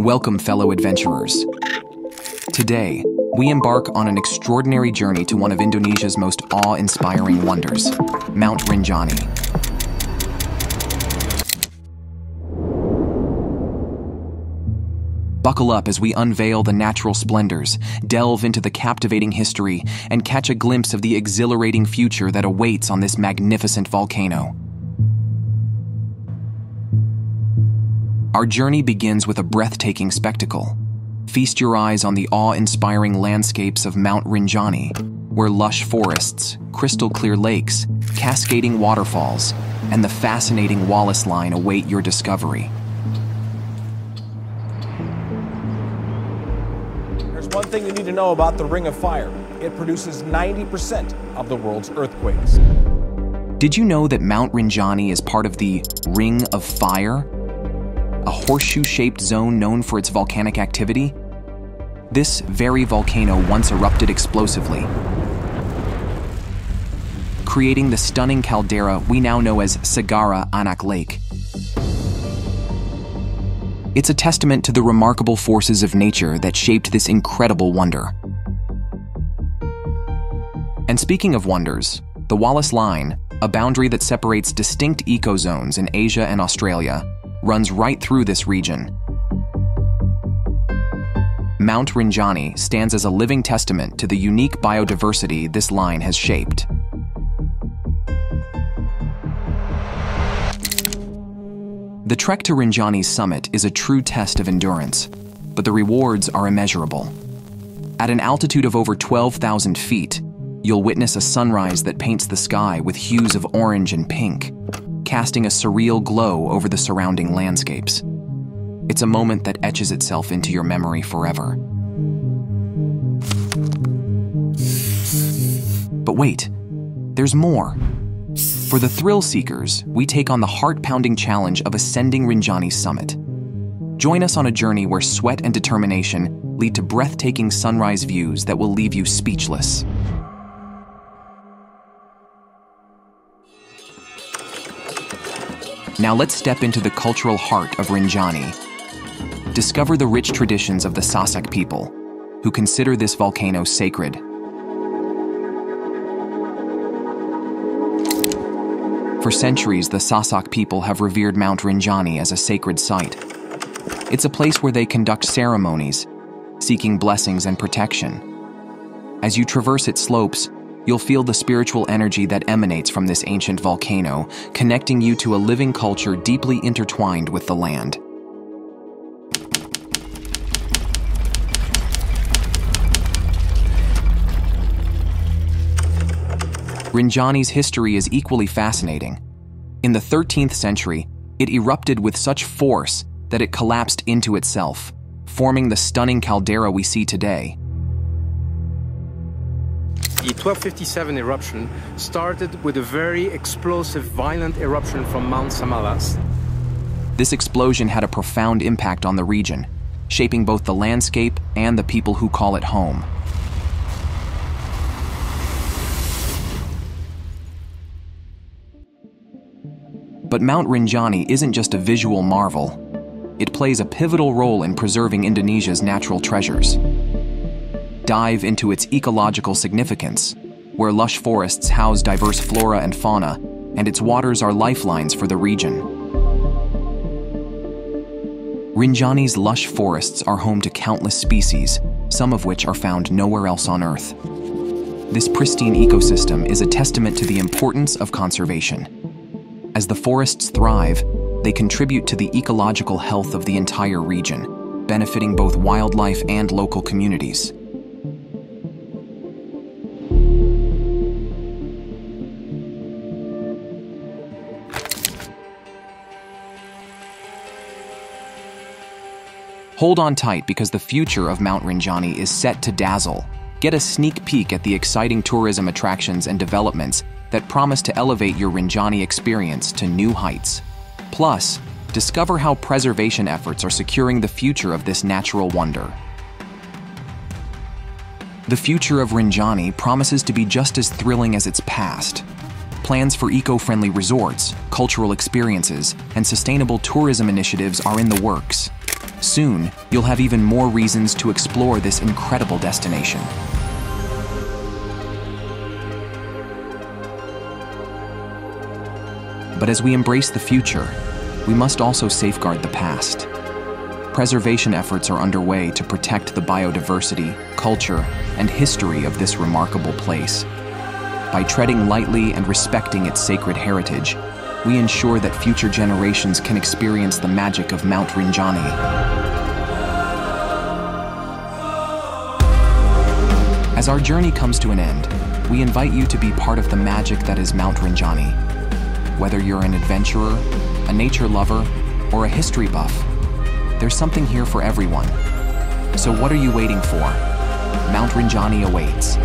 Welcome, fellow adventurers. Today, we embark on an extraordinary journey to one of Indonesia's most awe inspiring wonders Mount Rinjani. Buckle up as we unveil the natural splendors, delve into the captivating history, and catch a glimpse of the exhilarating future that awaits on this magnificent volcano. Our journey begins with a breathtaking spectacle. Feast your eyes on the awe inspiring landscapes of Mount Rinjani, where lush forests, crystal clear lakes, cascading waterfalls, and the fascinating Wallace Line await your discovery. There's one thing you need to know about the Ring of Fire it produces 90% of the world's earthquakes. Did you know that Mount Rinjani is part of the Ring of Fire? A horseshoe shaped zone known for its volcanic activity? This very volcano once erupted explosively, creating the stunning caldera we now know as Segara Anak Lake. It's a testament to the remarkable forces of nature that shaped this incredible wonder. And speaking of wonders, the Wallace Line, a boundary that separates distinct ecozones in Asia and Australia, runs right through this region. Mount Rinjani stands as a living testament to the unique biodiversity this line has shaped. The trek to Rinjani's summit is a true test of endurance, but the rewards are immeasurable. At an altitude of over 12,000 feet, you'll witness a sunrise that paints the sky with hues of orange and pink, casting a surreal glow over the surrounding landscapes. It's a moment that etches itself into your memory forever. But wait, there's more. For the thrill seekers, we take on the heart pounding challenge of ascending Rinjani's summit. Join us on a journey where sweat and determination lead to breathtaking sunrise views that will leave you speechless. Now let's step into the cultural heart of Rinjani. Discover the rich traditions of the Sasak people, who consider this volcano sacred. For centuries, the Sasak people have revered Mount Rinjani as a sacred site. It's a place where they conduct ceremonies, seeking blessings and protection. As you traverse its slopes, you'll feel the spiritual energy that emanates from this ancient volcano, connecting you to a living culture deeply intertwined with the land. Rinjani's history is equally fascinating. In the 13th century, it erupted with such force that it collapsed into itself, forming the stunning caldera we see today. The 1257 eruption started with a very explosive, violent eruption from Mount Samalas. This explosion had a profound impact on the region, shaping both the landscape and the people who call it home. But Mount Rinjani isn't just a visual marvel. It plays a pivotal role in preserving Indonesia's natural treasures dive into its ecological significance, where lush forests house diverse flora and fauna, and its waters are lifelines for the region. Rinjani's lush forests are home to countless species, some of which are found nowhere else on Earth. This pristine ecosystem is a testament to the importance of conservation. As the forests thrive, they contribute to the ecological health of the entire region, benefiting both wildlife and local communities. Hold on tight because the future of Mount Rinjani is set to dazzle. Get a sneak peek at the exciting tourism attractions and developments that promise to elevate your Rinjani experience to new heights. Plus, discover how preservation efforts are securing the future of this natural wonder. The future of Rinjani promises to be just as thrilling as its past. Plans for eco-friendly resorts, cultural experiences, and sustainable tourism initiatives are in the works. Soon, you'll have even more reasons to explore this incredible destination. But as we embrace the future, we must also safeguard the past. Preservation efforts are underway to protect the biodiversity, culture, and history of this remarkable place. By treading lightly and respecting its sacred heritage, we ensure that future generations can experience the magic of Mount Rinjani. As our journey comes to an end, we invite you to be part of the magic that is Mount Rinjani. Whether you're an adventurer, a nature lover, or a history buff, there's something here for everyone. So what are you waiting for? Mount Rinjani awaits.